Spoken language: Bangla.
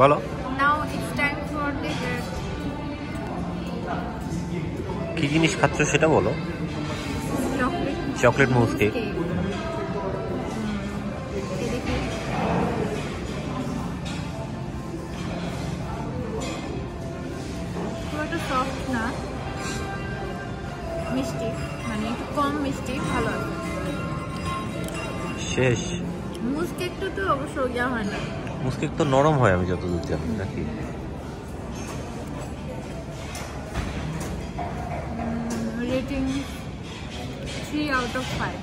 বলো। কি জিনিস খাচ্ছ সেটা বলো। চকলেট মুস কেক মিষ্টি মানে একটু কম মিষ্টি ভালো শেষ। কেকটা তো অবশ্য ইয়া হয় না। কেক তো নরম হয় আমি যতদূর জানি নাকি? Rating three out of five